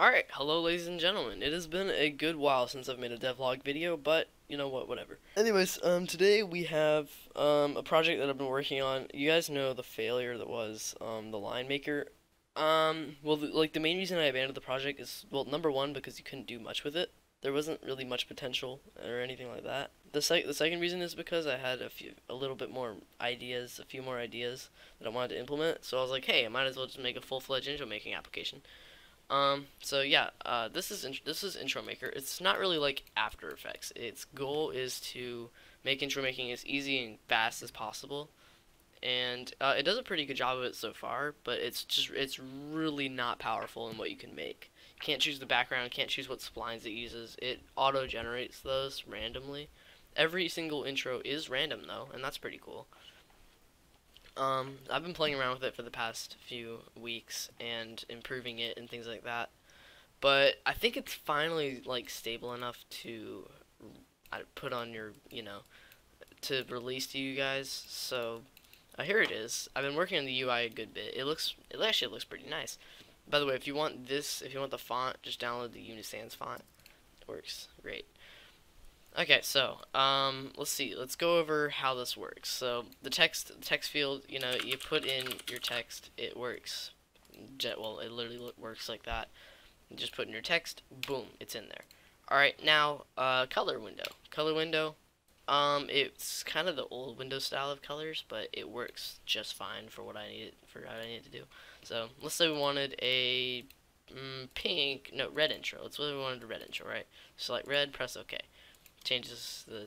Alright, hello ladies and gentlemen. It has been a good while since I've made a devlog video, but you know what, whatever. Anyways, um, today we have um, a project that I've been working on. You guys know the failure that was um, the line maker. Um, well, the, like the main reason I abandoned the project is, well, number one, because you couldn't do much with it. There wasn't really much potential or anything like that. The, sec the second reason is because I had a few, a little bit more ideas, a few more ideas that I wanted to implement. So I was like, hey, I might as well just make a full-fledged intro making application. Um, so yeah, uh, this is this is Intro Maker. It's not really like After Effects. Its goal is to make intro making as easy and fast as possible, and uh, it does a pretty good job of it so far. But it's just it's really not powerful in what you can make. You can't choose the background. Can't choose what splines it uses. It auto generates those randomly. Every single intro is random though, and that's pretty cool. Um, I've been playing around with it for the past few weeks and improving it and things like that. But I think it's finally like stable enough to put on your, you know, to release to you guys. So uh, here it is. I've been working on the UI a good bit. It looks, it actually looks pretty nice. By the way, if you want this, if you want the font, just download the Uni Sans font. It works great. Okay, so um, let's see. Let's go over how this works. So the text the text field, you know, you put in your text, it works. Well, it literally works like that. You just put in your text, boom, it's in there. All right, now uh, color window. Color window. Um, it's kind of the old Windows style of colors, but it works just fine for what I need for what I need to do. So let's say we wanted a mm, pink, no, red intro. Let's say we wanted a red intro, right? Select red, press OK changes the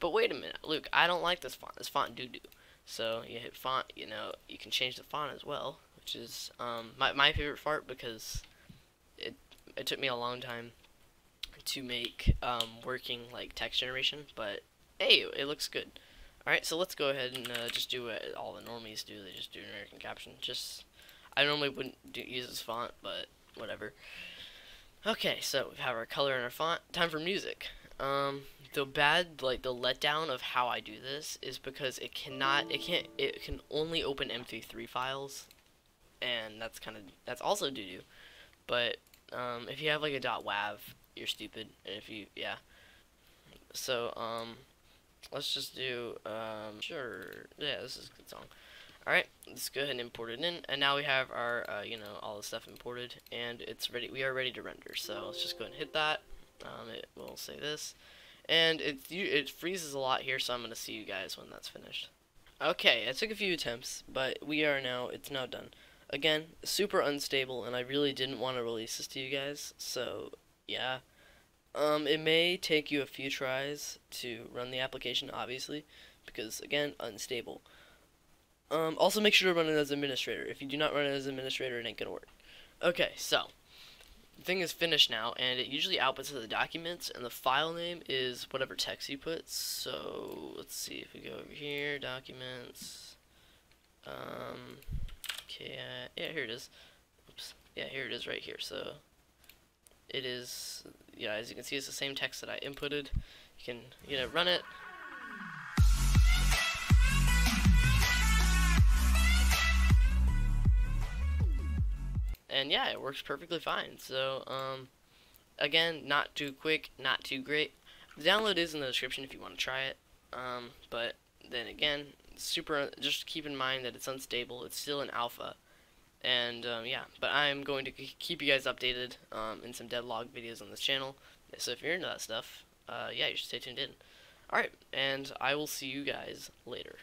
but wait a minute Luke I don't like this font this font doo doo so you hit font you know you can change the font as well which is um, my, my favorite font because it it took me a long time to make um, working like text generation but hey it looks good. Alright so let's go ahead and uh, just do what all the normies do they just do American Captain. Just I normally wouldn't do, use this font but whatever. Okay so we have our color and our font. Time for music um, the bad, like the letdown of how I do this is because it cannot, it can't, it can only open MP3 files, and that's kind of, that's also doo doo. But um, if you have like a .wav, you're stupid. And if you, yeah. So um, let's just do um, sure, yeah, this is a good song. Alright, let's go ahead and import it in, and now we have our, uh, you know, all the stuff imported, and it's ready, we are ready to render, so let's just go ahead and hit that, um, it will say this. And it, it freezes a lot here, so I'm going to see you guys when that's finished. Okay, I took a few attempts, but we are now, it's now done. Again, super unstable, and I really didn't want to release this to you guys, so yeah. Um, it may take you a few tries to run the application, obviously, because, again, unstable. Um, also make sure to run it as administrator. If you do not run it as administrator, it ain't gonna work. Okay, so, the thing is finished now, and it usually outputs the documents, and the file name is whatever text you put. So let's see if we go over here, documents. Um, okay, uh, yeah, here it is. Oops, yeah, here it is right here. So it is, yeah, as you can see, it's the same text that I inputted. You can, you know, run it. And yeah, it works perfectly fine. So, um, again, not too quick, not too great. The download is in the description if you want to try it. Um, but then again, super. Just keep in mind that it's unstable. It's still an alpha, and um, yeah. But I'm going to keep you guys updated um, in some devlog videos on this channel. So if you're into that stuff, uh, yeah, you should stay tuned in. Alright, and I will see you guys later.